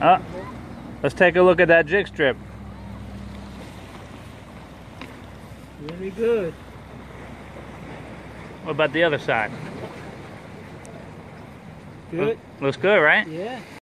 Uh, let's take a look at that jig strip. Very good. What about the other side? Good. Looks good, right? Yeah.